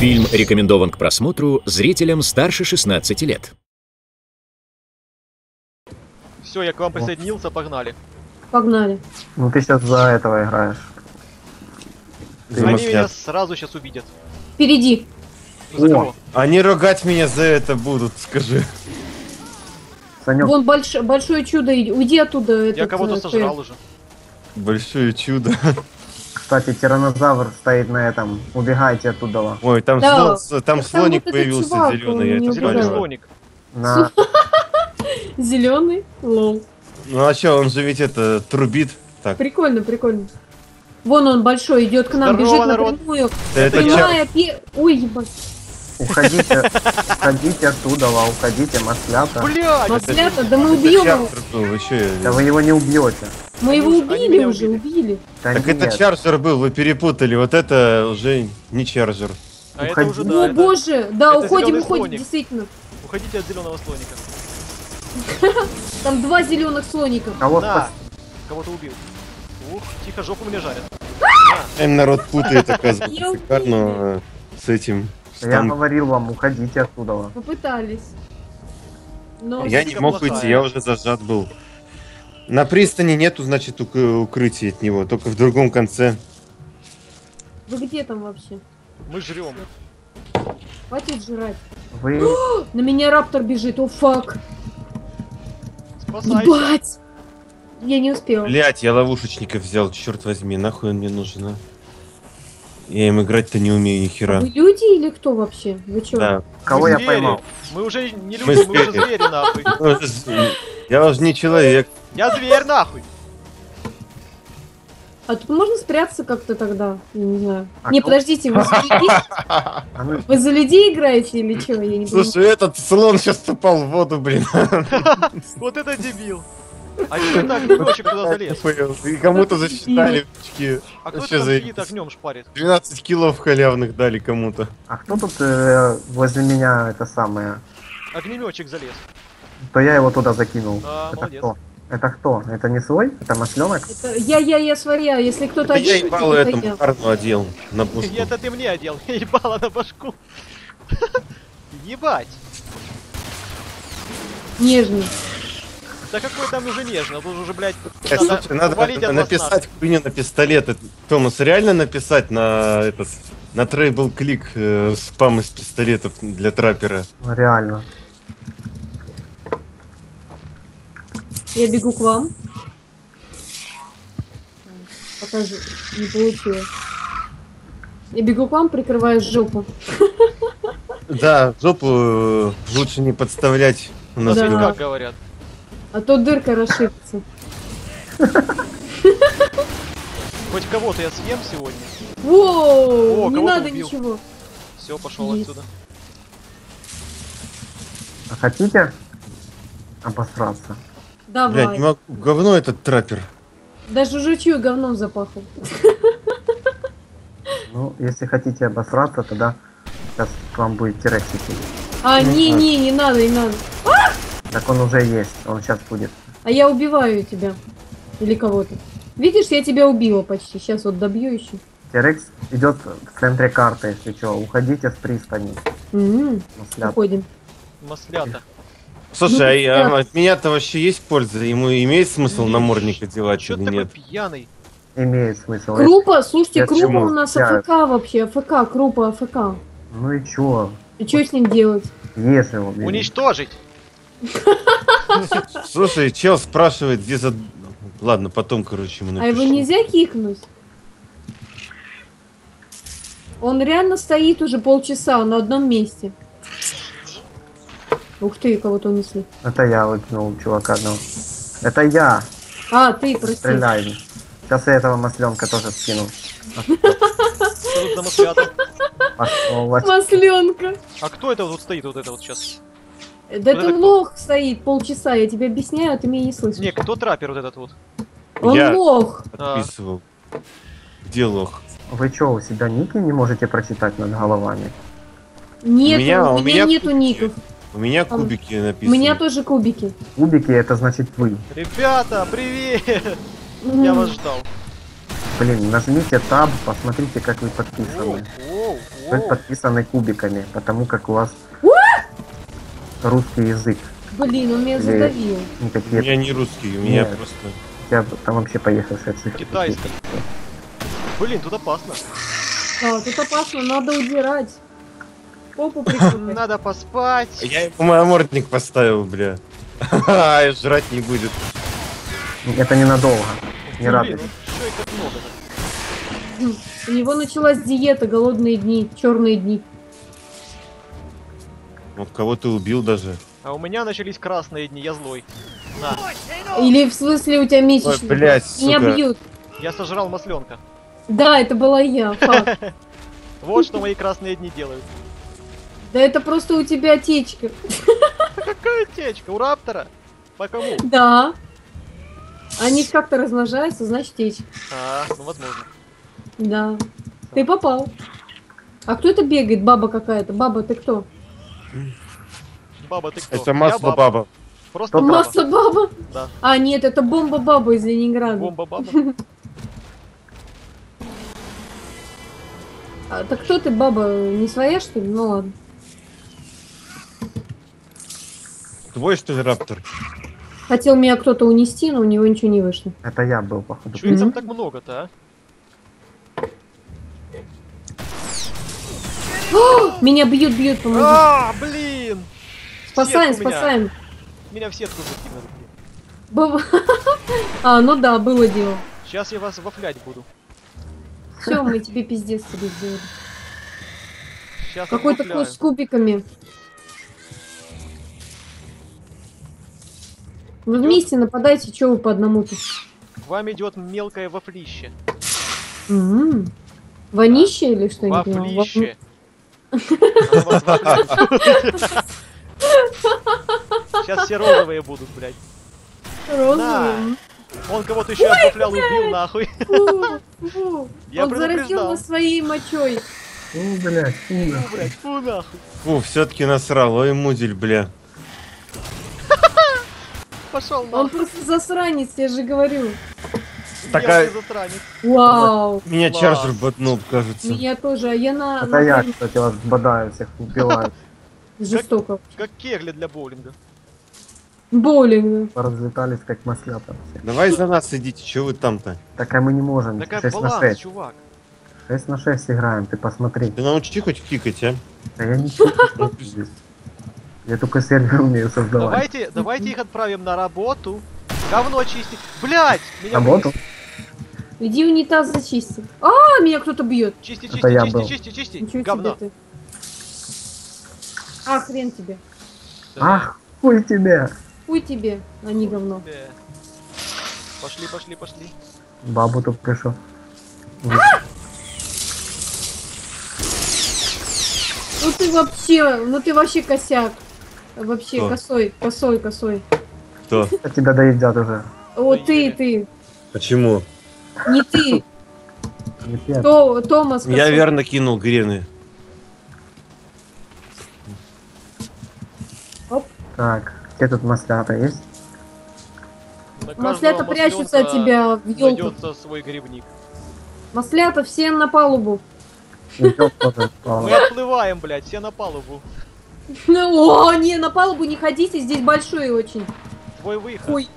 Фильм рекомендован к просмотру зрителям старше 16 лет. Все, я к вам присоединился, погнали. Погнали. Ну ты сейчас за этого играешь. Ты Они меня сразу сейчас увидят. Впереди. За О. кого? Они ругать меня за это будут, скажи. Санек, Вон больш- большое чудо. иди- Уйди оттуда. Я этот, кого-то э, сожрал уже. Большое чудо. Кстати, тиранозавр стоит на этом. Убегайте оттуда. Ой, там, Да. слон- там Там слоник вот появился чувак, зеленый, я это Зеленый слоник. На... Зеленый. Лол. Ну а чё, он же ведь это трубит. Так, Прикольно, прикольно. Вон он большой, идет к нам, Здорово, бежит народ. напрямую. это? Прямая пе... Ой, ебать. Уходите, уходите оттуда, уходите, маслята. Блядь! Маслята, да мы убьем его. Да вы его не убьете. Мы его убили уже, убили. Да Так это чарджер был, вы перепутали. Вот это уже не чарджер. А это уже О да, это- боже, да, это уходим, уходим, слоник. действительно. Уходите от зеленого слоника. Там два зеленых слоника. Кого спас? Кого-то убил. Ух, тихо, жопу мне жарят. Там народ путает, оказывается, с этим. Я говорил вам, уходите оттуда. Попытались. Но Я не мог уйти, я уже зажат был. На пристани нету, значит, ук- укрытия от него, только в другом конце. вы где там вообще? Мы жрем. Хватит жрать. Вы На меня раптор бежит, о фак. Спасайся. Ебать! Я не успела. Блять, я ловушечников взял, черт возьми, нахуй он мне нужен, а? Я им играть-то не умею ни хера. Вы люди или кто вообще? Вы чё? Да. кого Мы я звери. поймал? Мы уже не люди, Мы мы, уже звери. звери, нахуй. Я Я уже не человек. Я зверь, нахуй. А тут можно спрятаться как-то тогда? Я не знаю. А не, подождите, вы за, людей, вы за людей играете или что? Я не понимаю. Слушай, этот слон сейчас попал в воду, блин. Вот это дебил. А что так немножечко туда залез? И кому-то засчитали очки. А кто Вообще там огнем шпарит? 12 килов халявных дали кому-то. а кто тут э, возле меня это самое? Огнеметчик залез. То я его туда закинул. А, это молодец. кто? Это кто? Это не свой? Это масленок? Это я, я, я своя. Если кто-то я ебало это этому я. парну одел на пушку. Это ты мне одел. Ебало на башку. Ебать. Нежный. Да какой там уже нежно, тут уже, блядь, Э, слушай, надо валить вас написать хуйню на пистолет. Томас, реально написать на этот на трейбл клик э, спам из пистолетов для траппера? Ну, Реально. Я бегу к вам. Покажу. Не получилось. Я бегу к вам, прикрываю жопу. Да, жопу э, лучше не подставлять. У нас Да. как говорят. А то дырка расширится. Хоть кого-то я съем сегодня. Воу! О, не надо убил. ничего. Все, пошел Есть. отсюда. А хотите обосраться? Бля, Давай. не могу. Говно этот траппер. Даже уже чую говном запахал. Ну, если хотите обосраться, тогда сейчас к вам будет Терекс идти. А, Ну, не, а. не, не надо, не надо. Так он уже есть, он сейчас будет. А я убиваю тебя. Или кого-то. Видишь, я тебя убила почти. Сейчас вот добью еще. Терекс идет в центре карты, если что. Уходите с пристани. Маслят. Уходим. Маслята. Слушай, а, Ну, а от меня-то вообще есть польза? Ему имеет смысл намордник одевать Че или такой нет? пьяный? Имеет смысл. Крупа, слушайте, Я Крупа чему? у нас Я- АФК вообще. АФК, Крупа АФК. Ну и чё? И что с ним делать? Есть его. Уничтожить! Слушай, чел спрашивает, где за... Ладно, потом, короче, ему А его напишу. нельзя кикнуть? Он реально стоит уже полчаса на одном месте. Ух ты, кого-то унесли. Это я выкинул чувака одного. Это я! А, ты, прости. Стреляй. Сейчас я этого масленка тоже скину. Масленка. А кто это вот стоит вот это вот сейчас? Да Вот это лох стоит полчаса, я тебе объясняю, а ты меня не слышишь. Не, кто траппер вот этот вот? Он Я лох. Отписывал. Где лох? Вы что, у себя ники не можете прочитать над головами? Нет, У меня- у у меня, нету ников. У меня А, кубики У написаны. меня тоже кубики. Кубики это значит вы. Ребята, привет! Я вас ждал. Блин, нажмите таб, посмотрите, как вы подписаны. Вы подписаны кубиками, потому как у вас русский язык. Блин, он меня задавил. У Никакие меня не русский, у меня Нет. просто... у тебя там вообще поехавшие цифры. Китайский. блин, тут опасно. А, тут опасно, надо удирать. Попу прикрывать. Надо поспать. Я ему намордник поставил, бля. Ха-ха, жрать не будет. Это ненадолго. Не много-то? У него началась диета, голодные дни, черные дни. Вот кого ты убил даже. А у меня начались красные дни, я злой. На, Или в смысле у тебя месячные? Ой, блядь, Меня сука. бьют. я сожрал масленка. Да, это была я. Вот что мои красные дни делают. Да это просто у тебя течка. Какая течка? У раптора? По кому? Да. Они как-то размножаются, значит течка. А, ну возможно. Да. Ты попал. А кто это бегает? Баба какая-то. Баба, ты кто? Баба, ты кто? Это масло баба. Просто баба. Масса баба? Да. А, нет, это бомба-баба из Ленинграда. Бомба баба. А, так кто ты, баба? Не своя, что ли? Ну ладно. Твой что ли раптор? Хотел меня кто-то унести, но у него ничего не вышло. Это я был, походу. Чё их там так много-то, а? Меня бьют, бьют, помоги. А, блин! Спасаем, спасаем. Меня в сетку закинули. Баба. А, ну да, было дело. Сейчас я вас вафлять буду. Все, мы тебе пиздец тебе сделали. Какой-то кус с кубиками. Вы вместе нападайте, что вы по одному-то? К вам идет мелкое вафлище. М. Вонище или что? я не поняла? Вафлище. Сейчас все розовые будут, блядь. Розовый. Он кого-то еще отвафлял, убил нахуй. Я Он заразил нас своей мочой. Фу, блядь, фу нахуй. Фу, все-таки насрал. Ой, мудель, бля. Пошел Он просто засранец, я же говорю. Такая- засранец. Вау. Меня Класс. чарджер боднул, кажется. Меня тоже, а я на, Это на я, кстати, вас бодаю, всех убиваю. жестоко. Как кегли для боулинга. Боулинга. Разлетались как маслята все. Давай за нас идите, что вы там-то? Так а мы не можем. Такая 6 на баланс, 6. чувак. 6 на 6 играем, ты посмотри. Ты научи хоть кикать, а? Да я не здесь. Я только сервер умею создавать. Давайте, давайте их отправим на работу. Говно чистить. Блять! Меня Работу? Иди унитаз зачисти. А, меня кто-то бьет. Чисти, Это чисти, я чисти, был. чисти, чисти. Ничего Говно. себе ты. А, хрен тебе. Ах, хуй тебе. Хуй тебе, а не говно. Да. Пошли, пошли, пошли. Бабу тут пришел. Ну ты вообще, ну ты вообще косяк. Вообще Кто? косой, косой, косой. Кто? А тебя доедят уже. О, ты, ты. Почему? Не ты. Не. То, Томас. Я косой. верно кинул грены. Так, где тут маслята есть? Маслята прячутся от тебя в елку. Найдется свой грибник. Маслята всем на палубу. Мы отплываем, блядь, все на палубу. Ну, О, не, на палубу не ходите, здесь большой очень. Твой выход. Хуй,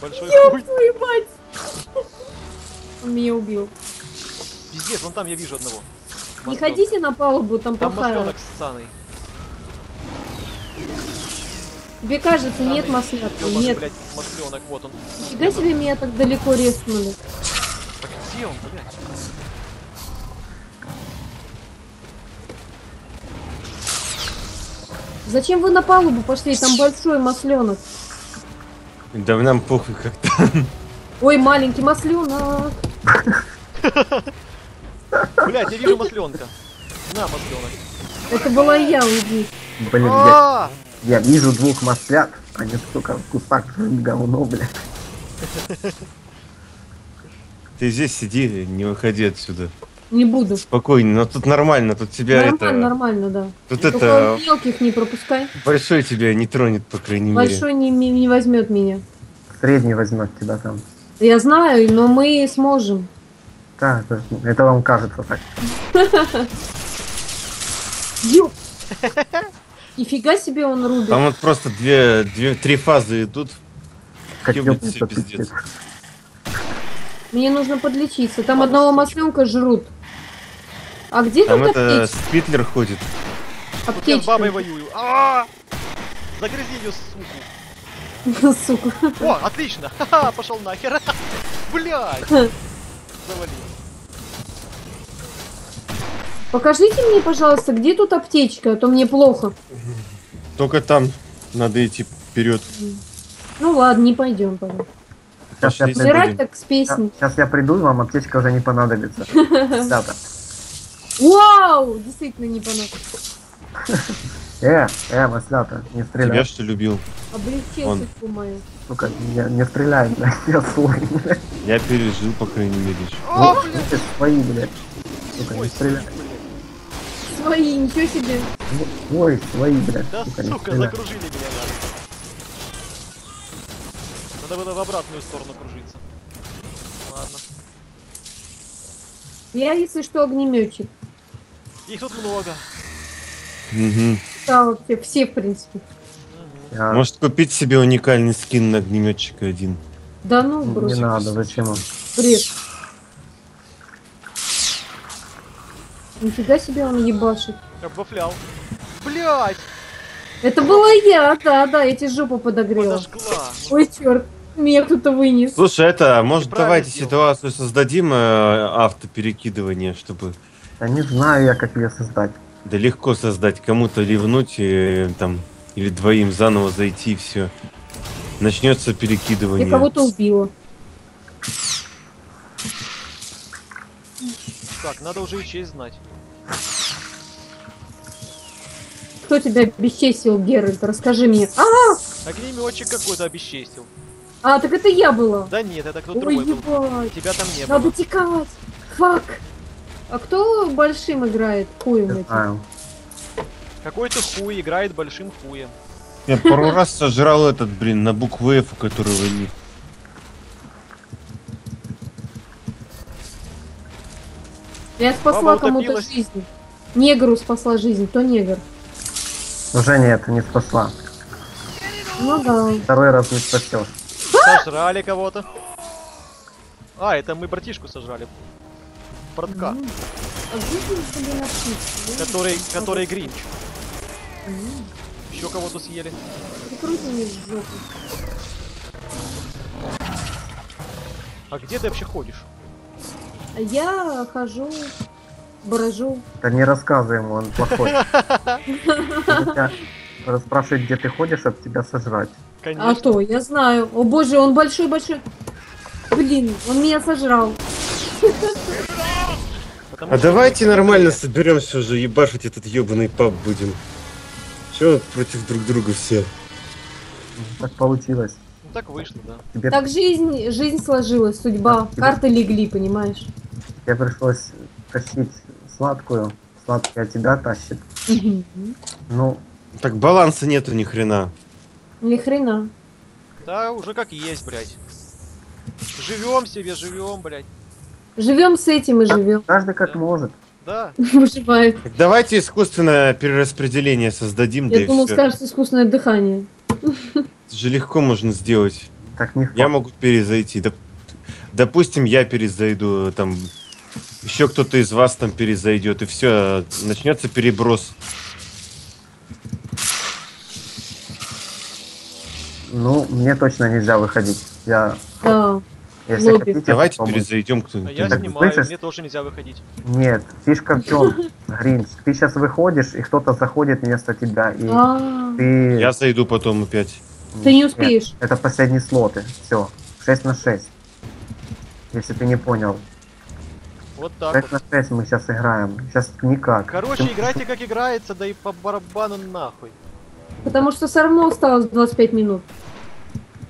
Большой хуй. твою мать. Он меня убил. Пиздец, вон там я вижу одного. Не Маслёнок. ходите на палубу, там Там плохая. масленок с Саной. Тебе кажется, нет Самый маслят. ёбаный, Нет. блядь, масленок, вот он. Фига себе меня так далеко резнули. Так где он, блядь? Зачем вы на палубу пошли? Там большой масленок. Да нам похуй как-то. Ой, маленький масленок. Блядь, я вижу масленка. На, масленок. Это была я, уйди. Блин, я, А, я вижу двух маслят, они, сука, в кустах жрут говно, блядь. Ты здесь сиди, не выходи отсюда. Не буду. Спокойно, но тут нормально, тут тебя Нормально, это... нормально, да. Тут Только это... мелких не пропускай. Большой тебя не тронет, по крайней мере. Большой не, не, не возьмет меня. Средний возьмет тебя там. Я знаю, но мы сможем. Так, это- это вам кажется так. Ё! Нифига себе он рубит. Там вот просто две, две, три фазы идут. Как Ёбнется пиздец. Мне нужно подлечиться. Там Ладно, одного масленка жрут. А где Там тут это аптечка? Спитлер ходит. Вот я с бабой Аптечка. воюю. А! Загрызи ее, суку. Сука. О, отлично. Ха-ха, пошел нахер. Блядь. Завали. Покажите мне, пожалуйста, где тут аптечка, а то мне плохо. Только там надо идти вперед. Ну ладно, не пойдем, пожалуйста. Сейчас я, Пошли. приду. Умирать так с песней. Сейчас я приду, вам аптечка уже не понадобится. Ребята. Вау! Действительно не понадобится. Э, э, маслята, не Тебя стреляй. что любил? Облегчил Он. судьбу мою. Сука, не, не стреляй, я свой, блядь. Я пережил, по крайней мере. О, Вот, блядь. свои, блядь. Сука, не стреляй. Свои, ничего себе. Ой, свои, блядь. Да сука, сука, закружили меня надо. Надо было в обратную сторону кружиться. Ладно. Я, если что, огнеметчик. Их тут много. Мгм. Да, вообще, все, в принципе. Я- Может купить себе уникальный скин на огнеметчика один. Да ну, Не брось. надо, зачем он? Бред. Нифига себе он ебашит. Как вафлял. Блять, Это была я, да, да, я тебе жопу подогрела. подожгла. Ой, черт, меня кто-то вынес. Слушай, это, может, давайте сделал. ситуацию создадим э, автоперекидывание, чтобы Я не знаю я, как ее создать. да легко создать, кому-то ливнуть и, там или двоим заново зайти и все. Начнется перекидывание. Я кого-то убила. Так, надо уже и честь знать. Кто тебя обесчестил, Геральт? Расскажи мне. А, Огнеметчик какой-то обесчестил. а, так это я была. Да нет, это кто-то Ой, другой был. ебать. Тебя там не Надо было. текать. Фак. А кто большим играет? Хуем Не этим? знаю. Какой-то хуй играет большим хуем. Я пару раз сожрал этот, блин, на букву F, у которого нет. Я спасла Баба кому-то утопилась. жизнь. Негру спасла жизнь, кто негр? Уже нет, не спасла. Ну да. Второй раз не спасешь. Сожрали кого-то. А, это мы братишку сожрали. А где здесь, блин, птицы? который, который Гринч. Еще кого-то съели. Жопу. А где ты вообще ходишь? А я хожу, брожу. Да не рассказывай ему, он плохой. Расспрашивает, где ты ходишь, чтобы тебя сожрать. Конечно. А то, я знаю. О боже, он большой-большой. Блин, он меня сожрал. Потому А что- давайте нормально соберемся уже, ебашить этот ебаный паб будем. Чего против друг друга все? Так получилось. Ну так вышло, да. Тебе, Так жизнь, жизнь сложилась, судьба. Да. Карты легли, понимаешь? тебе пришлось тащить сладкую. Сладкая тебя тащит. Ну, Так баланса нету ни хрена. Ни хрена. Да, уже как есть, блядь. Живем себе, живем, блядь. Живем с этим и живем. каждый как Да. может. Да. Выживаем. Так давайте искусственное перераспределение создадим, да Я и думал, скажешь искусственное дыхание. Это же легко можно сделать. Так не. Я могу перезайти. Доп- Допустим, я перезайду, там еще кто-то из вас там перезайдет, и все, начнется переброс. Ну, мне точно нельзя выходить. Я, Да. Если Лобби. хотите, Давайте попробуйте. перезайдем А кто-нибудь. я Так, снимаю, слышишь? мне тоже нельзя выходить. Нет, фишка в чем, Гринч, ты сейчас выходишь, и кто-то заходит вместо тебя, и А, ты... Я зайду потом опять. Ты не Нет, успеешь. это последние слоты, все, 6 на 6. Если ты не понял. Вот так 6 вот. на 6 мы сейчас играем, сейчас никак. Короче, Ты- играйте как играется, да и по барабану нахуй. Потому что все равно осталось 25 минут.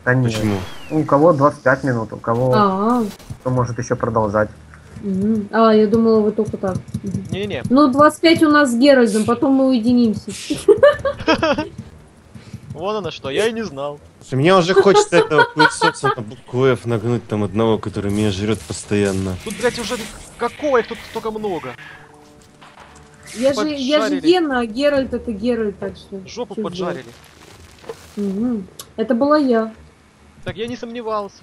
Да нет. Почему? У кого 25 минут, у кого А, кто может еще продолжать. а, я думала, вы только так. Не-не-не. Ну, 25 у нас с Геральдом, потом мы уединимся. Вон оно что, я и не знал. Мне уже хочется этого хуесоса на букву F нагнуть там одного, который меня жрет постоянно. Тут, блядь, уже какого их тут столько много. Я же, я же. Гена, а Геральт это Геральт, так что... Жопу поджарили. Это была я. Так я не сомневался.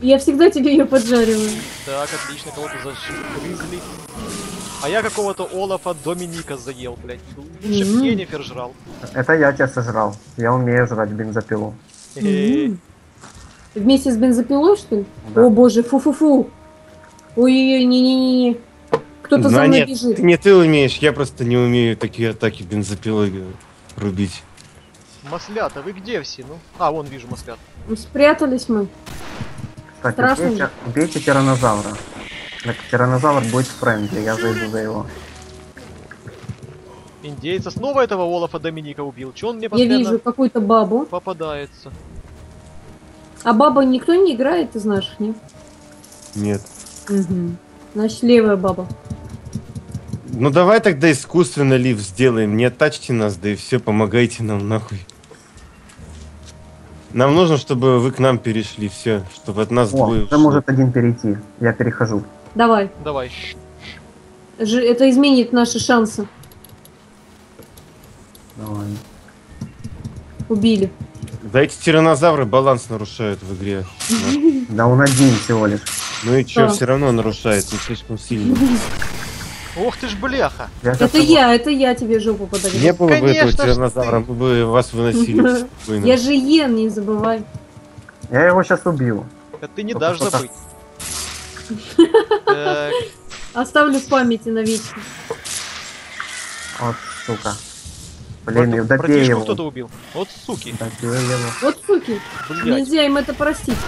Я всегда тебе ее поджариваю. Так, отлично, кого-то зашгрызли. А я какого-то Олафа Доминика заел, блядь. Лучше б Мгм. Йеннифер жрал. Это я тебя сожрал. Я умею жрать бензопилу. Э, Мгм. Вместе с бензопилой, что ли? Да. О боже, фу-фу-фу. Ой-ой-ой, не-не-не. Кто-то за мной нет, бежит. ты- не ты умеешь, я просто не умею такие атаки бензопилой э, рубить. Маслята, вы где все? Ну, а, вон вижу маслят. Спрятались мы. Кстати, Страшно убейте, убейте тиранозавра. Так, тиранозавр будет френдли, я зайду за его. Индейца снова этого Олафа Доминика убил. Че он мне Я постоянно вижу какую-то бабу. попадается? А баба никто не играет из наших, нет? Нет. Угу. Значит, левая баба. Ну давай тогда искусственно лифт сделаем, не оттачьте нас, да и все, помогайте нам нахуй. Нам нужно, чтобы вы к нам перешли, все, чтобы от нас О, двое ушло. может один перейти. Я перехожу. Давай. Давай. Ж- Это изменит наши шансы. Давай. Убили. Да эти тиранозавры баланс нарушают в игре. Да он один всего лишь. Ну и чё, Да. все равно нарушает, не слишком сильно. Ох ты ж бляха. Я Это его- я, это я тебе жопу подарила. Не было бы этого тиранозавра, мы бы вас выносили. Я же Йен, не забывай. Я его сейчас убью. Да ты не дашь забыть. Оставлю в памяти навечно. Вот, сука. Блин, и добей братишку его. кто-то убил. Вот суки. Добей его. Вот суки. Блять. Нельзя им это простить.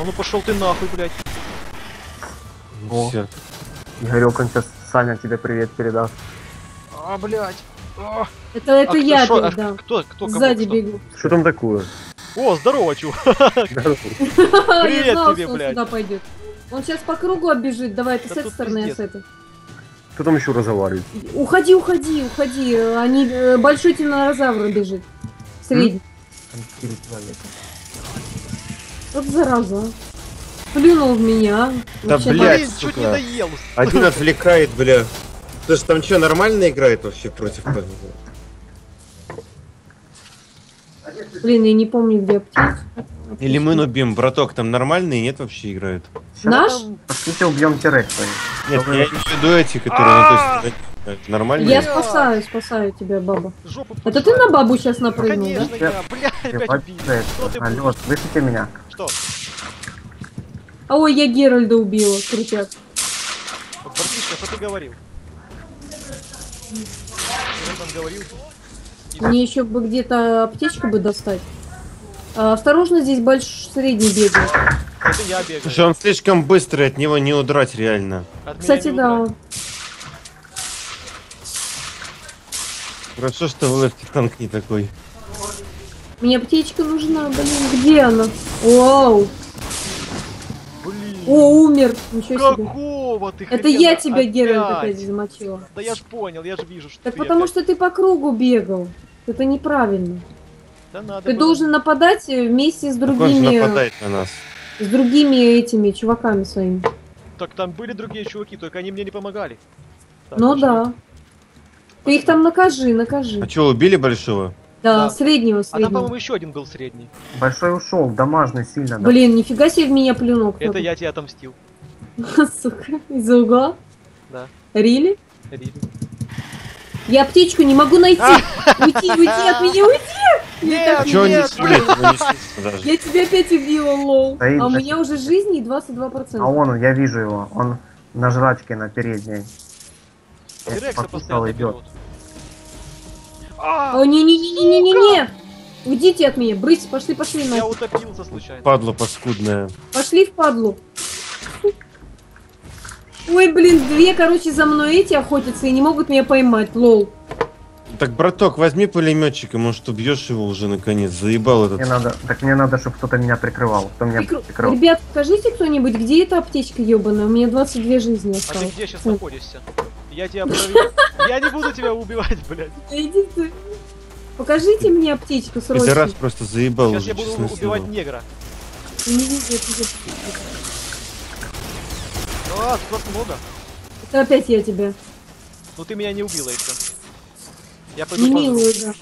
А ну пошел ты нахуй, блядь. О. Всё. Игорек, он сейчас Саня тебе привет передаст. А, блядь. А, Это, это а я кто, шо- а передам. кто, кто, кому, Сзади кто? бегу. Что там такое? О, здорово, чувак. Я знала, тебе, что он блядь. сюда пойдет. Он сейчас по кругу оббежит. Давай, ты с этой стороны, я с этой. Кто там еще разговаривает? Уходи, уходи, уходи. Они, э, большой тиранозавр бежит. Средний. Вот зараза. А. Плюнул в меня. Да, Вообще, блядь. Блин, чуть не доел. Один отвлекает, бля. Слушай, там что, нормально играет вообще против кого? Блин, я не помню, где аптечка. Или мы нубим, браток, там нормальные нет вообще играют? Наш? Пошлите убьем Терекса. Нет, я вечер. имею в виду эти, которые стороне играют. Нормальные? Я спасаю, спасаю тебя, баба. Жопу Это ты на бабу сейчас напрыгнул, Конечно, да? я. Блядь, опять убил. Будешь? слышите меня? Что? А ой, я Геральда убила, крутяк. Братишка, что ты говорил? Что там говорил? Мне еще бы где-то аптечку бы достать. А, осторожно, здесь большой средний бегает. Это я бегаю. Слушай, он слишком быстрый, от него не удрать реально. От Кстати, да. Хорошо, что в лефте танк не такой. Мне аптечка нужна, блин, где она? Вау! О, умер! Ничего себе. Какого ты Это хрена я тебя, Геральт, опять замочила. Да я ж понял, я же вижу, что Так ты потому опять. что ты по кругу бегал. Это неправильно. Да надо Ты было. должен нападать вместе с Так же другими, нападает на нас. с другими этими чуваками своими. Так там были другие чуваки, только они мне не помогали. Так, Ну да. Ты их там накажи, накажи. А что, убили большого? Да, Да. среднего, А там, среднего. по-моему, еще один был средний. Большой ушел, дамажный сильно. да. Блин, нифига себе в меня плюнул кто-то. Это я тебе отомстил. Сука, из-за угла? Да. Рили? Рили. Я аптечку не могу найти. А! Уйти, уйти от меня, уйти! Нет, Чё не? Ну. Я тебя опять убила, лол. А у меня уже жизни А 22%. он, я вижу его. Он на жрачке на передней. Рекса постоянно идет. берут. А! О, не-не-не-не-не-не! Уйдите от меня, брысь, пошли, пошли Я на. утопился случайно. Падла паскудная. Пошли в падлу. Ой, блин, две, короче, за мной эти охотятся и не могут меня поймать, лол. Так, браток, возьми пулеметчика, может, убьешь его уже наконец. Заебал Мне этот. надо, так мне надо, чтобы кто-то меня прикрывал. Кто меня Прикру- прикрыл? Ребят, скажите кто-нибудь, где эта аптечка ебаная? У меня 22 жизни А ты осталось. где сейчас Хм. находишься? Я тебя проверю. Я не буду тебя убивать, блядь. Да иди ты. Покажите мне аптечку Это срочно. раз просто заебал Сейчас уже, я буду убивать слово. негра. Не вижу, это, А, тут вас много. это опять я тебя. Ну ты меня не убила еще. Я пойду милую, да.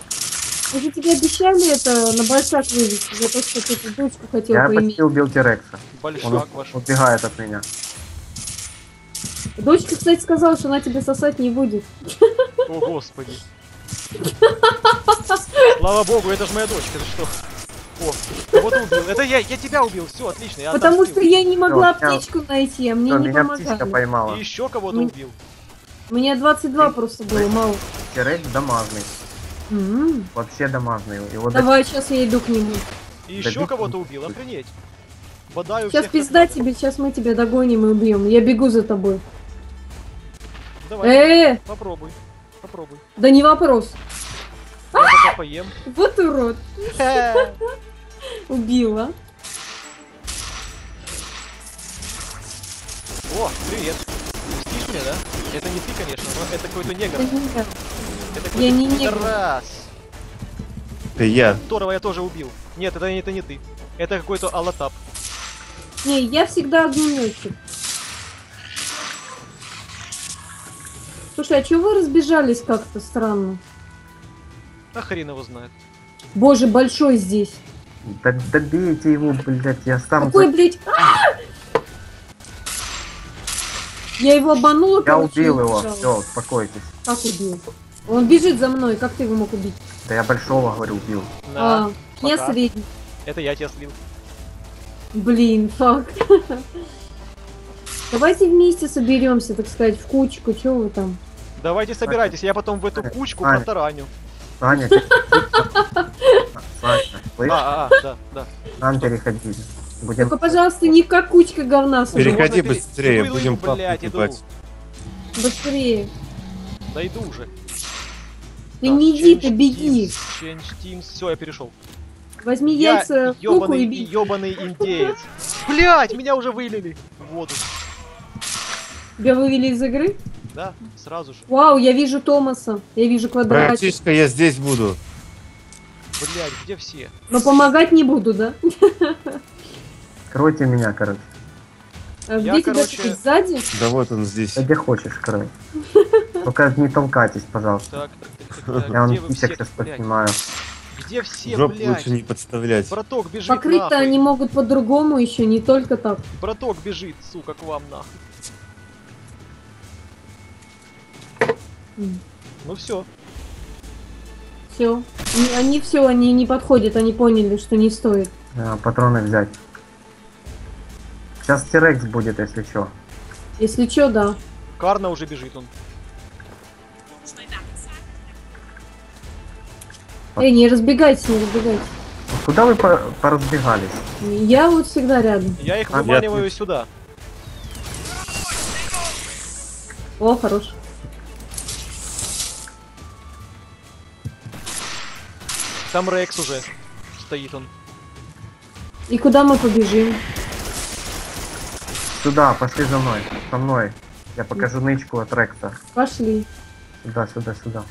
Мы же тебе обещали это на большак вывести, за то, что ты дочку хотел Я поиметь. почти убил Терекса. Он Большак ваш. убегает от меня. Дочка, кстати, сказала, что она тебе сосать не будет. О, господи. Слава богу, это же моя дочка, ты что? О, кого-то убил. Это я, я тебя убил, все, отлично, я Потому что я не могла Всё, я- птичку найти, а мне Всё, не меня птичка помогали. поймала. И еще кого-то Мы- убил. У меня 22 просто было, мало. Терекс дамажный. М, Вообще дамажный. Его до- Давай, сейчас я иду к нему. И еще Добить кого-то убил, охренеть. Бодаю Сейчас всех пизда тебе, сейчас мы тебя догоним и убьем. Я бегу за тобой. Надо. Давай, Э, попробуй. Попробуй. да не вопрос. Я пока поем. Вот урод. Убила. О, привет. Мстишь мне, да? Это не ты, конечно, но это какой-то негр. Это не я. Не какой-то негр. пидорас. Это я. Которого я тоже убил. Нет, это, это не ты. Это какой-то Алатап. Не, я всегда огнеметчик. Слушай, а чего вы разбежались как-то странно? А хрен его знает. Боже, большой здесь. Да добейте его, блядь, я сам... Какой, блядь? А! Я его обманула, Я короче, убил его, все, успокойтесь. Как убил? Он бежит за мной, как ты его мог убить? Да я большого, говорю, убил. На, а, я средний. это я тебя слил. Блин, фак. Давайте вместе соберемся, так сказать, в кучку. Чего вы там? Давайте собирайтесь, я потом в эту кучку Аня. протараню. Саня, ты- Саня, слышь, А, а, да, да. нам переходили. Будем... Только, пожалуйста, не как кучка говна. слушай. Переходи можно пере- быстрее, иду, будем папку ебать. Быстрее. Дойду уже. Ты не иди, ты беги. Change teams. Все, я перешел. Возьми Я яйца руку и ёбаный, беги. ёбаный индеец. Блять, меня уже вылили в воду. Тебя вывели из игры? Да, сразу же. Вау, я вижу Томаса. Я вижу квадратик. Братишка, я здесь буду. Блять, где все? Но помогать не буду, да? Кройте меня, короче. А Я, где тебя короче? Сзади? Да вот он здесь. Да где хочешь, крой. Только не толкайтесь, пожалуйста. Так, так, так, так, так. Я вам вы писек все, сейчас поднимаю. Где все, Жоп блядь? лучше не подставлять. Браток бежит Покрыть-то нахуй. они могут по-другому еще, не только так. Браток бежит, сука, к вам нахуй. Ну все. Все. Они все, они не подходят, они поняли, что не стоит. А, Патроны взять. Сейчас Терекс будет, если что. Если что, да. Карна уже бежит он. Эй, не разбегайтесь, не разбегайтесь. Куда вы по- поразбегались? Я вот всегда рядом. Я их А, выманиваю я- сюда. О, хорош. Там Рекс уже стоит он. И куда мы побежим? Сюда, пошли за мной. Со мной. Я покажу нычку от Рекса. Пошли. Сюда, сюда, сюда.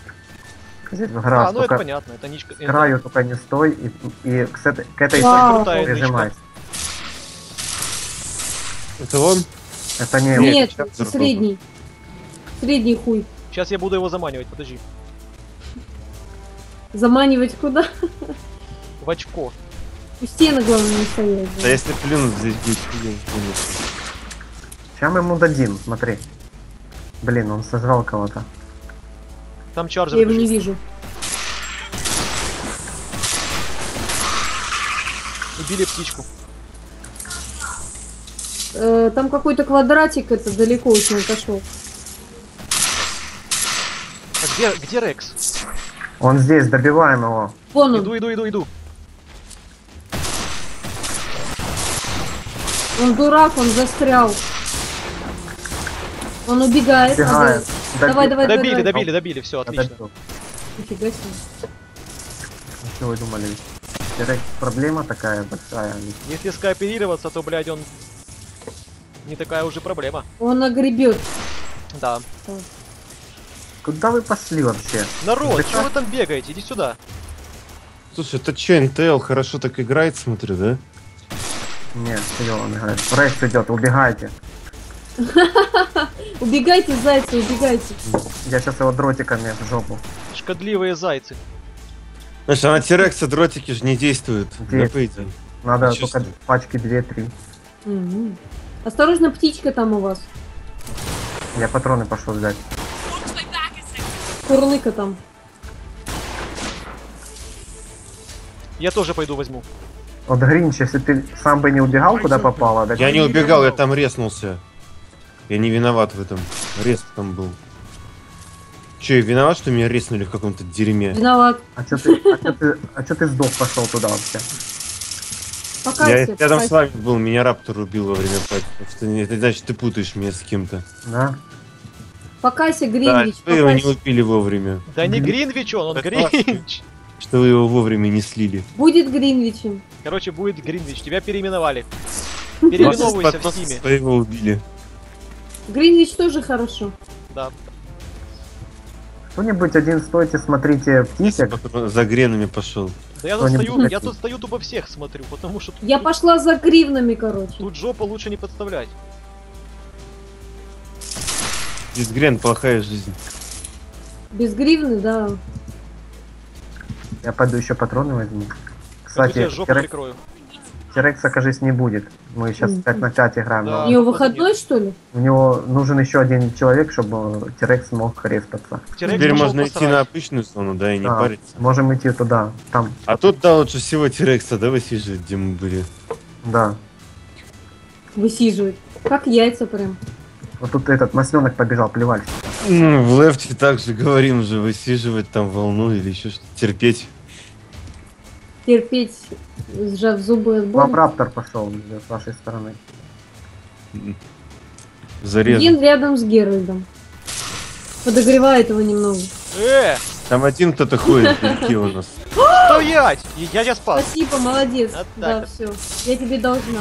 В А, гра, ну это понятно, это ничка. с краю только не стой и, и к, этой- к этой Вау. крутая прижимайся. Это он? Это не Нет, это средний. Средний хуй. Сейчас я буду его заманивать, подожди. Заманивать куда? В очко. У стены, главное, не стоять. Да если плюнуть здесь будет конечно. Сейчас мы ему дадим, смотри. Блин, он сожрал кого-то. Там чарджер Я его не вижу. Убили птичку. Э, там какой-то квадратик, это далеко очень отошел. А где, где Рекс? Он здесь, добиваем его. Вон он, Иду, иду, иду, иду. он дурак, он застрял. Он убегает. Убегает. надо- Давай, давай, Добили, давай. добили, добили, все, отлично. Нифига себе. Что вы думали? Терекс проблема такая большая. Если скооперироваться, то, блядь, он не такая уже проблема. Он огребет. Да. Куда вы пошли вообще? Народ, Да что вы там бегаете? Иди сюда. Слушай, это что, НТЛ хорошо так играет, смотрю, да? Нет, хуёво он играет. Рекс идет, убегайте. Убегайте, зайцы, убегайте. Я сейчас его дротиками в жопу. Шкодливые зайцы. Знаешь, а на Терекса дротики же не действуют. Действуют. Допейте. Надо только пачки 2-3. Мгм. Осторожно, птичка там у вас. Я патроны пошел взять. Курлыка там. Я тоже пойду возьму. Вот Гринч, если ты сам бы не убегал, куда попало, так Я не убегал, я там резнулся. Я не виноват в этом. Рез там был. Че, я виноват, что меня резнули в каком-то дерьме? Виноват. А чё ты, а чё ты, а чё ты сдох пошел туда вообще? Я Покайся, рядом с вами был, меня раптор убил во время пати. Это значит, ты путаешь меня с кем-то. Да? Покайся, Да, Гринвич, вы его не убили вовремя. Да не. Гринвич он, он Гринч. Что вы его вовремя не слили. Будет Гринвичем. Короче, будет Гринвич. Тебя переименовали. Вас Переименовывайся в Стиме. Своего убили. Гринвич тоже хорошо. Да. Кто-нибудь один стойте, смотрите птичек. За гренами пошел. Да я тут стою, я тут стою тупо всех смотрю, потому что тут, Я пошла за гривнами, короче. тут жопу лучше не подставлять. Без грен плохая жизнь. Без гривны, да. Я пойду еще патроны возьму. Я Кстати. Терекса, кажись, не будет. Мы сейчас Мгм. 5 на 5 играем. Да. но У него выходной, что ли? У него нужен еще один человек, чтобы Терекс мог респаться. Терекс Теперь можно идти посрать. на обычную зону, да, и не Да, париться. Можем идти туда. Там, А тут, да, лучше всего Терекса, да, высиживать, где мы были. да. Высиживает. Как яйца прям. Вот тут этот масленок побежал, плевать. Ну, в лефте также говорим же, высиживать там волну или еще что-то, терпеть. Терпеть, сжав зубы от боли. Лабраптор пошел с вашей стороны. Зарезал. Ген рядом с Геральдом. Подогревает его немного. Э, Там один кто-то ходит у нас. стоять! Я тебя спас. Спасибо, молодец. Вот да, все. Я тебе должна.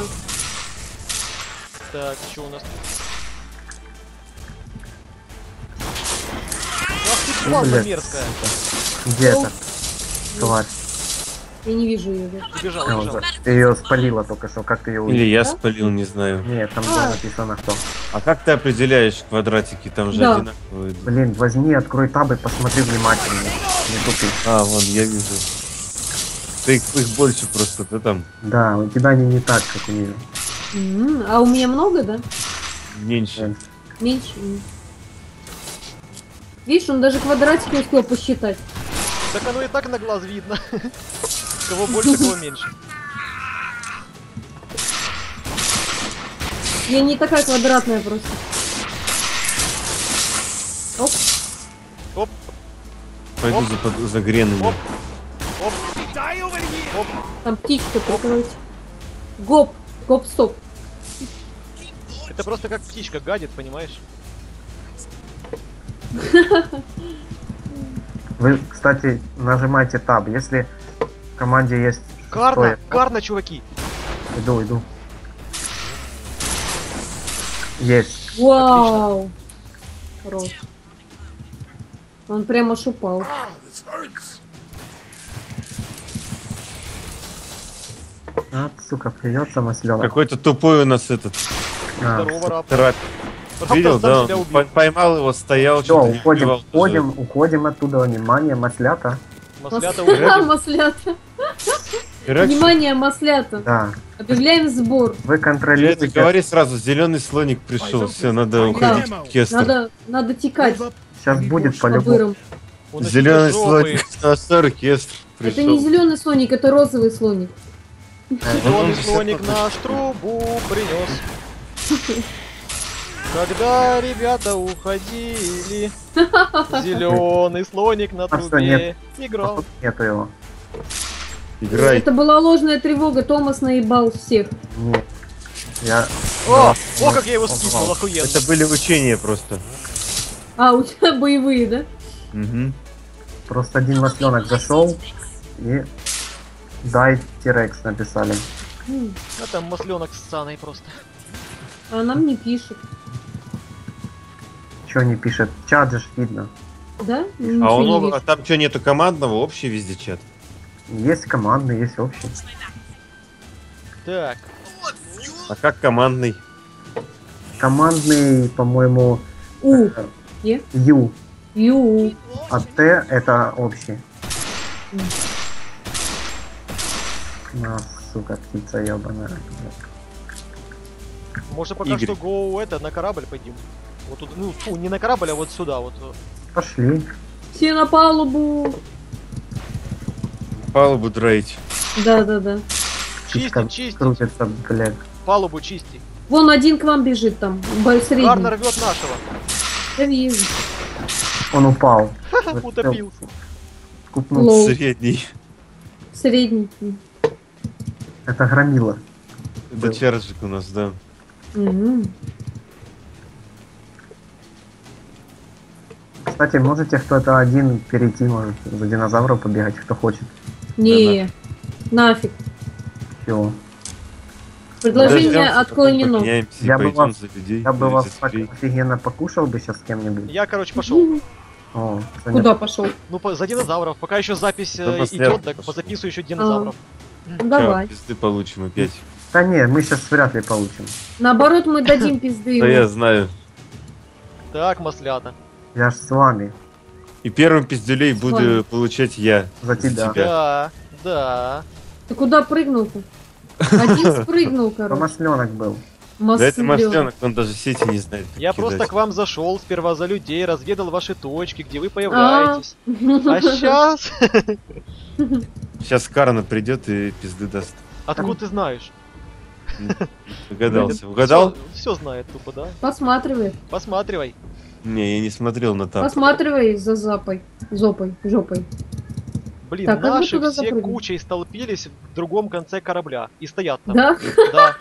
Так, что у нас тут? Блядь. мерзкая. Где это? Тварь. Я не вижу ее. Я уже- Ты ее спалила только что, как ты ее Или увидел? я Да? спалил, не знаю. Нет, там А. было написано кто. А как ты определяешь квадратики? Там же Да. одинаковые. Блин, возьми, открой таб и посмотри внимательно. Не тупи. А, вон, я вижу. Ты их, их больше просто, ты там Да, у тебя они не так, как у нее. А у меня много, да? меньше. Меньше? Видишь, он даже квадратики успел посчитать. Так оно и так на глаз видно. Кого больше, кого меньше. Я не такая квадратная просто. Оп, Оп, Пойду Оп. за, под- за гренами. Оп. оп. Оп. там птичка прикройте. Гоп, гоп-стоп. Это просто как птичка гадит, понимаешь? Вы, кстати, нажимайте таб. Если в команде есть... Карна, шестое- карна, чуваки. Иду, иду. Есть. Вау. Хорош. Он прямо шупал. А, сука, придется масленок. Какой-то тупой у нас этот А, Здорово, раптор. трап. Раптор Видел, да? Он убил. поймал его, стоял, Все, что-то не уходим, убивал тоже. уходим, уходим оттуда. Внимание, маслята. Маслята Мас- уже. Маслята. Внимание, маслята. Да. Объявляем сбор. Вы контролируете... говори сразу, зеленый слоник пришел, все, надо уходить в. Надо, надо текать Сейчас будет по-любому. Зеленый слоник, наш оркестр Это не пришел. зеленый слоник, это розовый слоник. Зеленый слоник наш трубу принес. Когда ребята уходили, зеленый слоник на трубе нет? играл. Нету его. Играй. Это была ложная тревога, Томас наебал всех. Нет. Я... О, о, как я его ну, скипнул, охуенно. Это были учения просто. А, у тебя боевые, да? Мгм. Просто один масленок зашел и... Дай Тирекс написали. А там масленок с саной просто. А нам не пишет. Че не пишет? Чат же ж видно. Да? А, Ничего он, не вижу. а там что, нету командного, общий везде чат? Есть командный, есть общий. Так, А как командный? командный, по-моему, У, э, Е? Ю, Ю. а Т это общий. На, сука, птица ебаная. Может пока Игорь. что go это на корабль пойдем. Вот тут, ну, фу, не на корабль, а вот сюда, вот. Пошли. Все на палубу. Палубу дроить. Да, да, да. Чисти, чисти, крутится, блядь. палубу чисти. Вон один к вам бежит там. бо- Средний. Гарн рвет нашего. Я вижу. Он упал. Утопился. Купнул. Средний. Средний. Это громила. Это Был. чарджик у нас, да. М. Кстати, можете кто-то один перейти, может, за динозавров побегать, кто хочет. Не, нафиг. Все. Предложение отклонено. Я бы вас- людей. Я бы вас так офигенно покушал бы сейчас с кем-нибудь. Я, короче, пошел. О, Куда пошел? Ну, по- за динозавров. Пока еще запись Да э, идет, так позаписываю еще динозавров. Ну, Давай. Пизды получим опять. Да не, мы сейчас вряд ли получим. Наоборот, мы дадим пизды Да я знаю. Так, маслята. Я ж с вами. И первым пиздюлей буду получать я. За тебя. тебя. Да, да. Ты куда прыгнул-то? Один спрыгнул, короче. масленок был? Да это масленок, он даже сети не знает. Я просто к вам зашел сперва за людей, разведал ваши точки, где вы появляетесь. А сейчас... Сейчас Карна придет и пизды даст. Откуда ты знаешь? Догадался. Угадал? Все знает тупо, да? Посматривай. Посматривай. Не, я не смотрел на тап. Посматривай за запой. Зопой. Жопой. Блин, Так, вы наши все запрыгнули? кучей столпились в другом конце корабля и стоят там. Да? Да.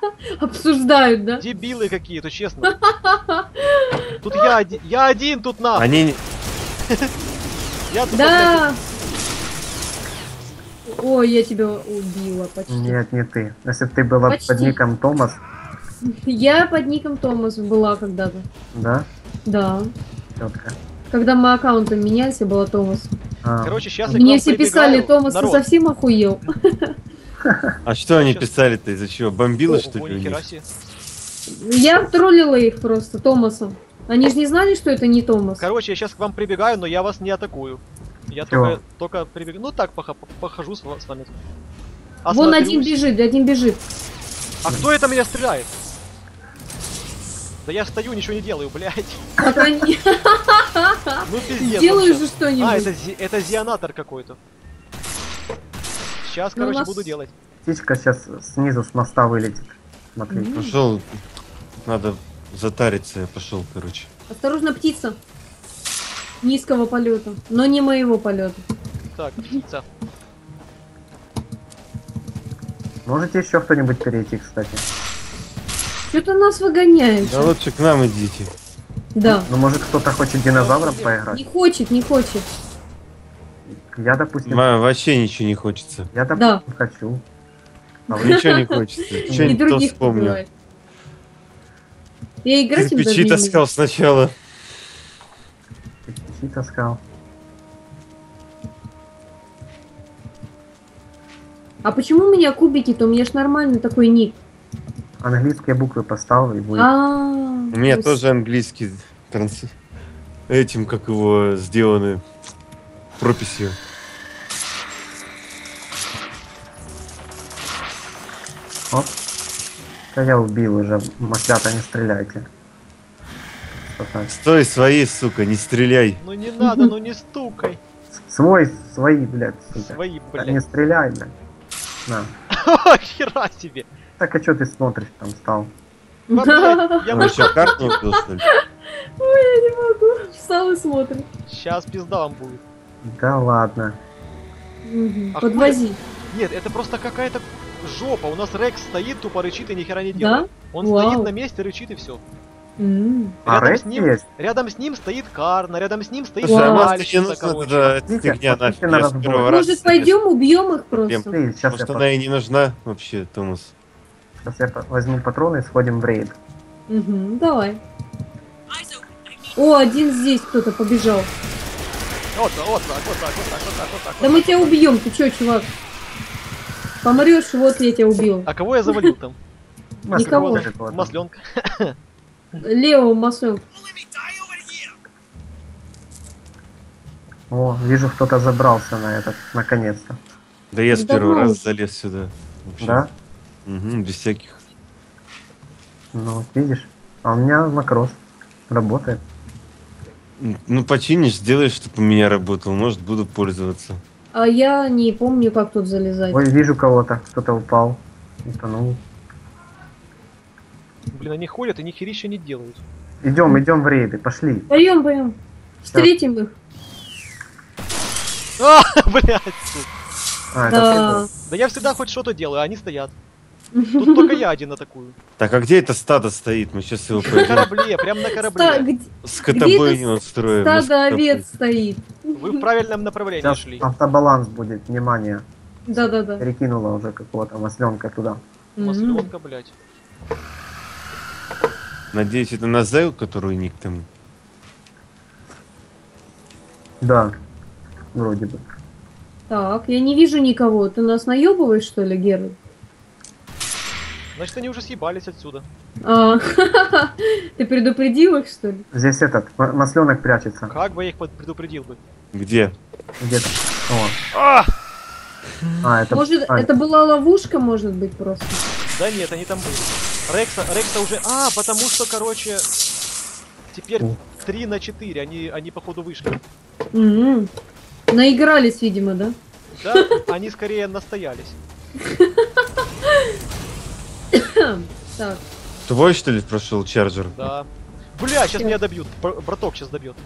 Обсуждают, да? Дебилы какие-то, честно. Тут я один, я один тут на. Они... не- Я тут, Да! Ой, я тебя убила почти. Нет, не ты. Если бы ты была Почти. под ником Томас, Я под ником Томас была когда-то. да? Да. Четко. Когда мы аккаунтом менялись, я была Томас. А, Короче, сейчас Мне все писали. Томас, ты совсем охуел. А что они писали-то? Из-за чего? Бомбило, что ли? Я троллила их просто, Томасом. Они же не знали, что это не Томас. Короче, я сейчас к вам прибегаю, но я вас не атакую. Я только, только прибегаю. Ну так, поха- похожу с, с вами. Вон один бежит, один бежит. А кто это меня стреляет? Да я стою, ничего не делаю, блядь. Так они... Ну пиздец. Вообще. же что-нибудь. А, это, это зионатор какой-то. Сейчас, Ну, короче, нас- буду делать. птичка сейчас снизу с моста вылетит. Смотри. Мгм. Пошел. Надо затариться, я пошел, короче. Осторожно, птица. Низкого полета, но не моего полета. Так, птица. Можете еще кто-нибудь перейти, кстати? Что-то нас выгоняет. Да лучше к нам идите. Да. Ну, может, кто-то хочет динозавром поиграть? Не хочет, не хочет. Я, допустим, Ма, вообще ничего не хочется. я, допустим, хочу. А вы Ничего не хочется. И Что-нибудь то других вспомню. Я играть Кирпичи не таскал сначала. кирпичи таскал. А почему у меня кубики-то? У меня ж нормальный такой ник. Английские буквы поставил и будет. А, У меня тоже английский транс... Этим, как его, сделаны прописью. Оп. Да я убил уже. Маслята, не стреляйте. Стой, свои, сука, не стреляй. Ну не надо, ну не стукай. Свой, свои, блядь, сука. Свои, Да Не блядь. стреляй, блядь. На. Хера себе. Так, а что ты смотришь там стал? Да, Я Он еще карту убил, что ли? Ой, я не могу. Встал и смотрит. Сейчас пизда вам будет. Да ладно. Мгм. А Подвози. Нет, это просто какая-то жопа. У нас Рекс стоит, тупо рычит и ни хера не Да? делает. Он Вау. стоит на месте, рычит и все. М. А Рядом Рекс с ним- есть? Рядом с ним стоит Карна, рядом с ним стоит а мальчица, нужно, короче. да, фигня нафиг. Я с разбор. первого раза Может, пойдем убьем их просто? Может, я, она и не нужна вообще, Томас. Сейчас я возьму патроны и сходим в рейд. Мгм, давай. О, один здесь кто-то побежал. Вот, так, вот так, вот так, вот так, вот так, вот так. Да вот мы тебя убьем, ты чё, чувак? Помрешь, вот я тебя убил. А кого я завалил там? Никого. Масленка какого-то. Масленка. О, вижу, кто-то забрался на этот, наконец-то. Да я с первого раза залез сюда. Да? Мгм, без всяких. Ну, вот видишь. А у меня макрос. Работает. Ну, починишь, сделаешь, чтобы у меня работал. Может, буду пользоваться. А я не помню, как тут залезать. Ой, вижу кого-то. Кто-то упал. Утонул. Блин, они ходят и ни херища не делают. Идем, идем в рейды, пошли. Пойдем, пойдем. Встретим их. А, блядь. А, это Да. Да я всегда хоть что-то делаю, а они стоят. Тут только я один атакую. Так, а где это стадо стоит? Мы сейчас его На корабле, прям на корабле. скотобойню устроим. на Стадо овец стоит. Вы в правильном направлении шли. автобаланс будет, внимание. Да-да-да. Перекинула уже какого-то масленка туда. Масленка, блядь. Надеюсь, это на Зейл, которую ник там. Да, вроде бы. Так, я не вижу никого. Ты нас наебываешь, что ли, Герл? Значит, они уже съебались отсюда. А, ты предупредил их, что ли? Здесь этот, масленок прячется. Как бы я их предупредил бы. Где? Где-то. О. А! А, это... Может, а, это была ловушка, может быть, просто? Да нет, они там были. Рекса, Рекса уже... А, потому что, короче... Теперь О. 3 на 4, они, они походу вышли. Мгм. Наигрались, видимо, да? Да, они скорее настоялись. Так, Твой, что ли, прошел чарджер? Да. Бля, сейчас меня добьют. Бр- Браток сейчас добьет.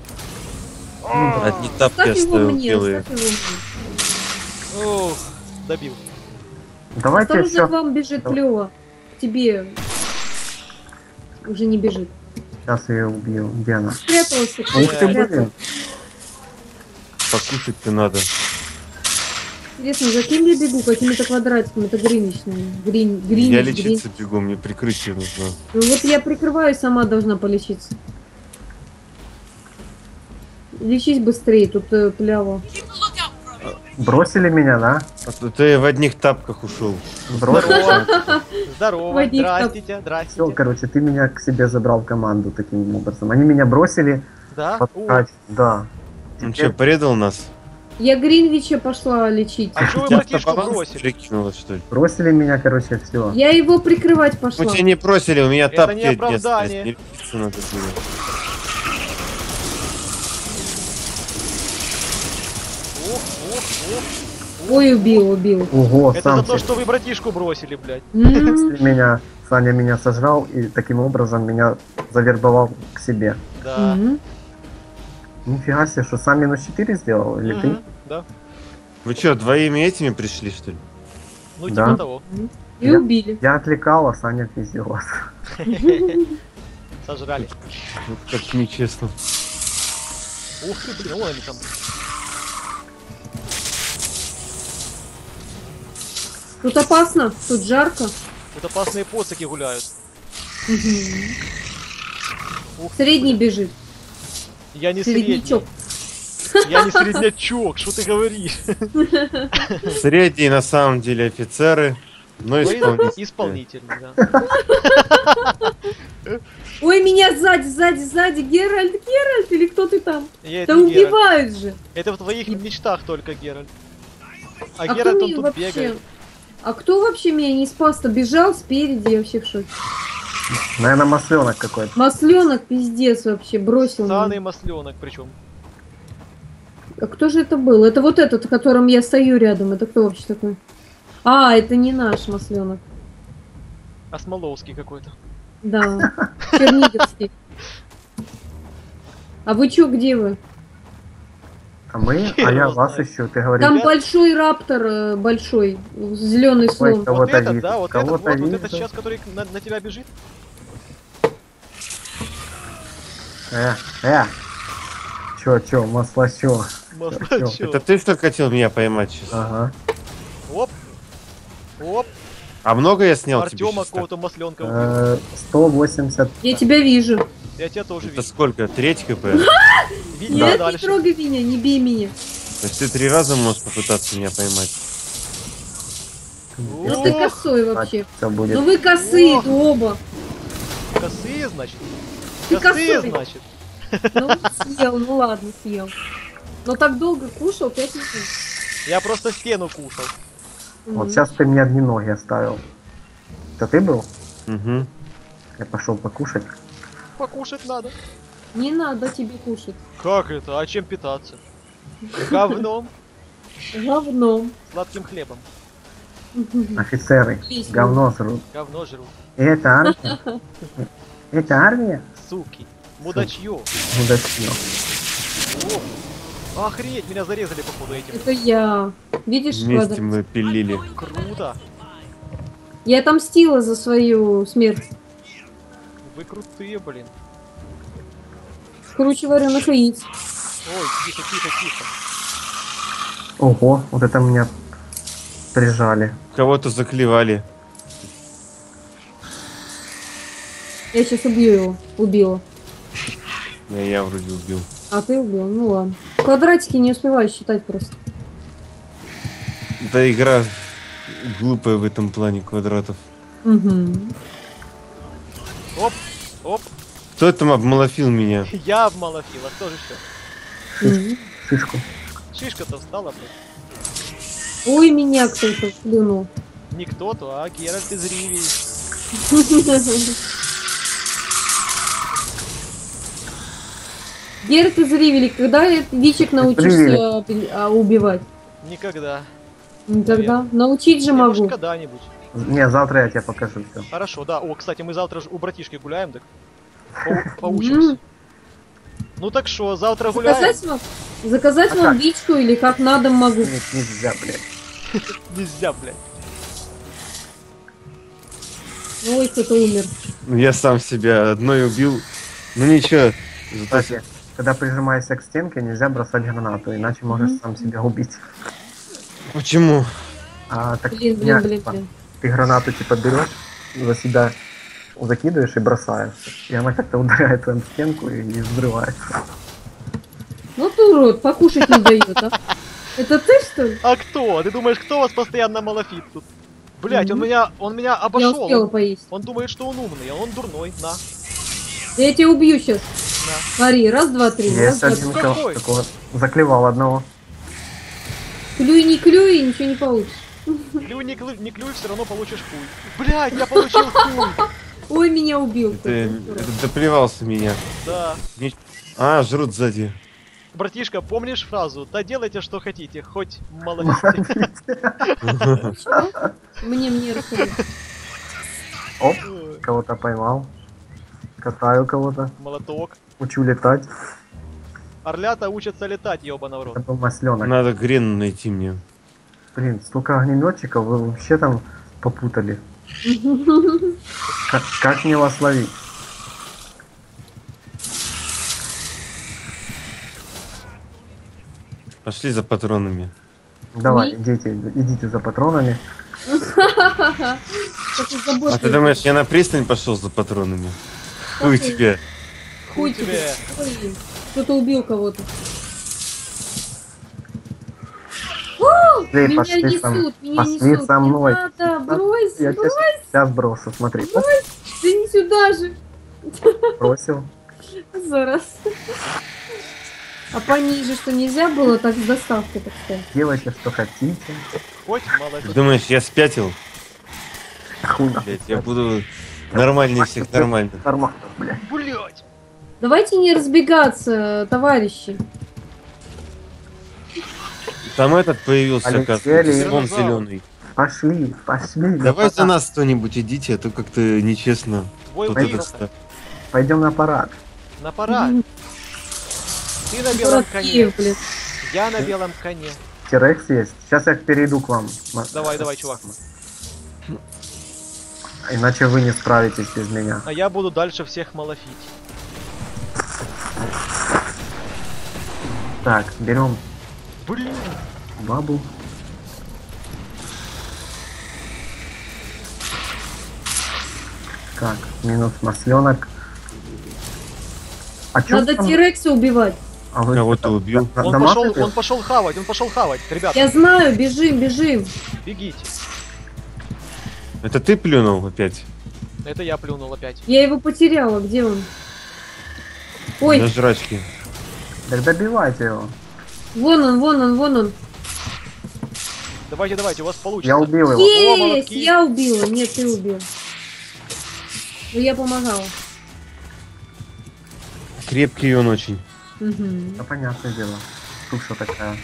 Одни тапки ставь его оставил белые. Ох, добил. Давайте Осторожно, все. к вам бежит Давай. Лева. К тебе уже не бежит. Сейчас ее убью. Где она? Спрятался. Ух ты, блин. Покушать-то надо. Интересно, за кем я бегу? Какими-то квадратиками? Это гриничные. Грин, гринич, Я грин. лечиться бегу, мне прикрытие нужно. Ну вот я прикрываю, сама должна полечиться. Лечись быстрее, тут э, пляво. Бросили меня, да? А ты в одних тапках ушел. Здорово. Здорово. В одних Здрастите, Все, короче, ты меня к себе забрал в команду таким образом. Они меня бросили Да? Да. Ну что, предал нас? Я Гринвича пошла лечить. А что вы братишку бросили? Прикинула, что ли? Бросили меня, короче, все. Я его прикрывать пошла. Мы тебя не бросили, у меня Это тапки не оправдание. Ой, убил, убил. Ого, Это сам за то, что вы братишку бросили, блядь. Меня, Саня меня сожрал и таким образом меня завербовал к себе. Да. Нифига себе, что сам минус 4 сделал? Или ты? Да. Вы что, двоими этими пришли, что ли? Ну, Да. типа того. И Я- убили. Я отвлекал, а Саня пиздил вас. Сожрали. Вот как нечестно. Ух ты, блин, вон они там. Тут опасно, тут жарко. Тут опасные поцики гуляют. Ух ты, Средний блин. бежит. Я не средний. Я не среднячок, что ты говоришь? Средние на самом деле офицеры, но Ну, исполнители. Исполнительный, да. Ой, меня сзади, сзади, сзади. Геральт, Геральт, или кто ты там? Я Да Геральт. убивают же. Это в твоих мечтах только, Геральт. А, А Геральт, он тут вообще... бегает. А кто вообще меня не спас-то? Бежал спереди, я вообще в шоке. Наверное, масленок какой-то. Масленок пиздец вообще бросил. Ссаный меня. масленок причем. А кто же это был? Это вот этот, которым я стою рядом. Это кто вообще такой? А, это не наш масленок. Осмоловский какой-то. Да, Черниговский. А вы чё, где вы? А мы, а я вас ищу. Ты говоришь, Там большой раптор, э, большой, зеленый слон. Вот Кого-то этот, да, вот этот, кого-то вот, этот сейчас, который на, тебя бежит. э, э. Чё, чё, масло чё? Масло, чё? Это ты что хотел меня поймать сейчас? Ага. Оп. Оп. А много я снял тебе Артема щас так? какого-то масленка убил. Э, 180. Я тебя вижу. Я тебя тоже Это вижу. сколько? Треть КП? Види Нет, не дальше. трогай меня, не бей меня. То есть ты три раза можешь попытаться меня поймать? Ну ты Ох, косой вообще. Все будет. Ну вы косые Ох. оба. Косые, значит? Ты Косые, косой. значит? Ну, съел, ну ладно, съел. Но так долго кушал, 5 минут. Я просто стену кушал. Вот Мгм. сейчас ты мне одни ноги оставил. Это ты был? Угу. Я пошел покушать. Покушать надо. Не надо тебе кушать. Как это? А чем питаться? Говном, Говном. сладким хлебом. Офицеры, говно жрут. Говно жру. И это армия? Это армия? Суки. Мудачье. Мудачье. О, охренеть, меня зарезали походу этим. Это я. Видишь, Вместе квадрат? мы пилили. Круто. Я отомстила за свою смерть. Вы крутые, блин. Круче вареных яиц. Ой, тихо, тихо, тихо. Ого, вот это меня прижали. Кого-то заклевали. Я сейчас убью его. Убила. Я, я вроде убил. А ты убил? Ну ладно. Квадратики не успеваю считать просто. Да игра глупая в этом плане квадратов. Угу. Оп, оп. Кто там обмалофил меня? Я обмалофил, а кто же еще? Шишку. Шишка-то встала, блин. Ой, меня кто-то плюнул. Не кто-то, а Геральт из Ривии. Герт из Ривели, когда Вичик научишься а, убивать? Никогда. Никогда. Научить же могу. когда-нибудь. Не, завтра я тебе покажу все. Хорошо, да. О, кстати, мы завтра ж у братишки гуляем, так по- поучимся. М. Ну так что, завтра гуляем? Заказать вам? Заказать А вам как? бичку или как на дом могу? Нет, нельзя, блядь. Нельзя, блядь. Ой, кто-то умер. Ну, Я сам себя одной убил. Ну ничего. зато Кстати, когда прижимаешься к стенке, нельзя бросать гранату, иначе можешь сам себя убить. Почему? А так Блин, блин, блин, блин. Ты гранату типа берешь, за себя закидываешь и бросаешь. И она как-то ударяет об стенку и, и взрывается. Ну ты урод, покушать не дает, а? Это ты что ли? А кто? Ты думаешь, кто вас постоянно малофит тут? Блять, он меня, он меня Я обошел. успела Он, поесть. он думает, что он умный, а он дурной. На, Я тебя убью сейчас. на. Смотри, раз, два, три. Раз, Есть два, один Какой? такого. Заклевал одного. Клюй, не клюй, ничего не получишь. Клюй, не клюй, не клюй, все равно получишь хуй. Блять, я получил хуй. Ой, меня убил. Ты, это доплевался меня. Да. А, жрут сзади. Братишка, помнишь фразу? Да делайте, что хотите, хоть малофит. Мне, мне. Оп, кого-то поймал. Катаю кого-то. Молоток. Учу летать. Орлята учатся летать, ёбана в Это рот. был масленок. Надо Грену найти мне. Блин, столько огнеметчиков, вы вообще там попутали. Как, как мне вас ловить? Пошли за патронами. Давай, Ми? идите, идите за патронами. А ты думаешь, я на пристань пошел за патронами? Хуй тебе. Хуй тебе. Кто-то убил кого-то. Пошли, Меня пошли со, несут, меня пошли несут. со Не мной. надо, брось, Я брось, сейчас, брошу, смотри. Оп, ты не сюда же. бросил. Зараз. А пониже, что нельзя было так с доставкой, так сказать. Делайте, что хотите. Хоть думаешь, я спятил? Хуй нахуй. Блять, я буду нормальнее всех нормально. Нормально, блядь. Блять. Давайте не разбегаться, товарищи. Там этот появился, Алексеевич. слон зеленый. Пошли, пошли. Давай за на нас кто-нибудь идите, а то как-то нечестно. Твой Тут убийца. этот ста- Пойдем на парад. На парад. Ты на белом коне. блин. Я на белом коне. Терекс есть. Сейчас я перейду к вам. Давай, давай, чувак. Иначе вы не справитесь без меня. А я буду дальше всех малофить. Так, берем Блин. бабу. Так, минус масленок. А Надо там? Тирекса убивать. А вы Кого-то убил. Он пошел, он пошел хавать, он пошел хавать. Ребята, Я знаю, бежим, бежим. бегите. Это ты плюнул опять? Это я плюнул опять. Я его потеряла, где он? Ой, На жрачке. Так добивайте его. Вон он, вон он, вон он. Давайте, давайте, у вас получится. Я убил его. Есть, молотки. я убила. Нет, ты убил. Ну, я помогала. Крепкий он очень. Мгм. Да понятное дело. Туша такая.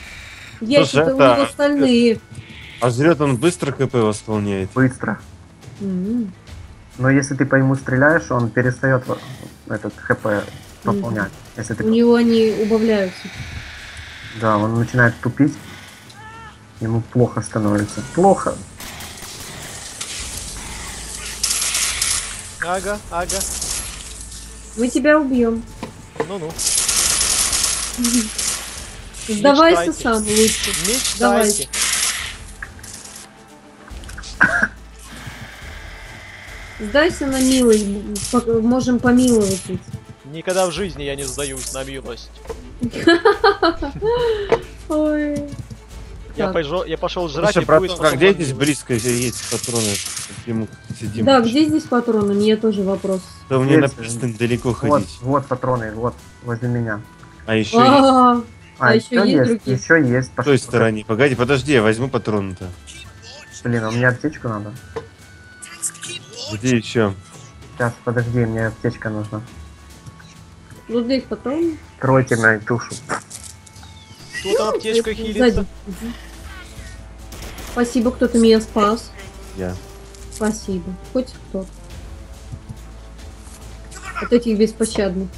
Ящики-то у это- него стальные. А жрет он быстро КП восполняет. Быстро. М. Но если ты по нему стреляешь, он перестает этот ХП пополнять. Если ты... У него они убавляются. Да, он начинает тупить. Ему плохо становится. Плохо. Ага, ага. Мы тебя убьем. Ну-ну. Сдавайся сам лучше. Мечтайте. Сдайся на милость. Можем помиловать. Никогда в жизни я не сдаюсь на милость. Ой. Я, пошел, я пошел жрать Слушай, и брат, будет а где здесь близко есть патроны? Ему сидим. Да, где здесь патроны? Мне тоже вопрос. Да мне написано далеко ходить. вот патроны, вот, возле меня. А еще есть А, А, А еще есть другие? еще есть. Пошли той туда. стороне. Погоди, подожди, я возьму патроны-то. Блин, а мне аптечку надо. Где еще? Сейчас, подожди, мне аптечка нужна. Вот здесь патроны. Кройте тушу. Тут там аптечка хилится. Спасибо, кто-то меня спас. Я. Спасибо. Хоть кто. От этих беспощадных.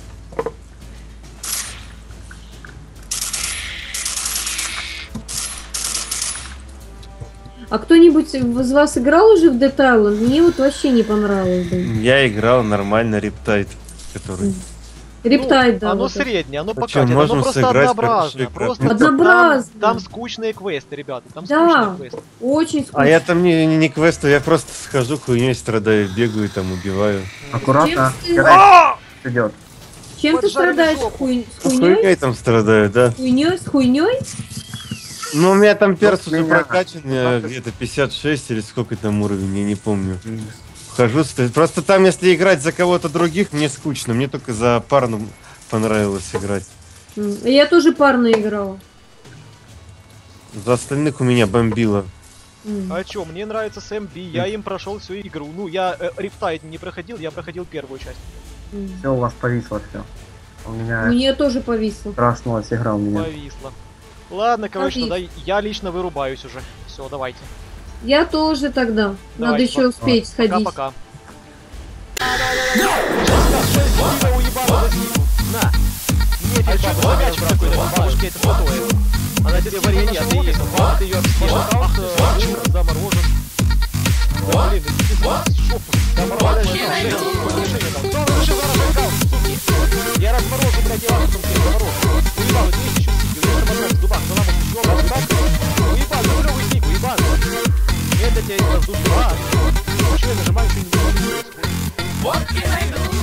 А кто-нибудь из вас играл уже в Dead Island? Мне вот вообще не понравилось. Я играл нормально Рептайт, который... Рептайд, ну, да. оно вот среднее, оно А покатит, оно можем просто сыграть в однообразно. хорошую игру? Просто Однообразно. Там, там скучные квесты, ребята, там Да. скучные квесты. Очень скучно. А я там не, не, не квесту, я просто схожу, хуйней страдаю, бегаю там, убиваю. Аккуратно. Чем ты- Кидай. Идет. Чем ты страдаешь? Хуй... С Ну, хуйней? Хуйней там страдаю, да. Хуйней? С хуйней? Ну, у меня там перс Ну, уже меня- прокачан, я где-то 56 или сколько там уровень, я не помню. Хожу, ст- просто там, если играть за кого-то других, мне скучно, мне только за парну понравилось играть. Я тоже парно играла. За остальных у меня бомбило. А чё, мне нравится Сэм Би, я им прошел всю игру. Ну, я э, Рифтайт не проходил, я проходил первую часть. Все, у вас повисло все. У меня Мне тоже повисло. страшного сыграл меня. Повисло. Ладно, короче, Повис. тогда я лично вырубаюсь уже. Все, давайте. Я тоже тогда. Надо Давайте, еще успеть сходить. А стоит. Она тебе варенье, а ты ей а ты ее заморожен. Да блин, ты. Я разморожу, блядь, я заморожу. Уебал, есть еще стики, у меня в зубах, ну клевый стик, уебал. Это тебя из воздушного. А, почему я нажимаю, что не What can I do?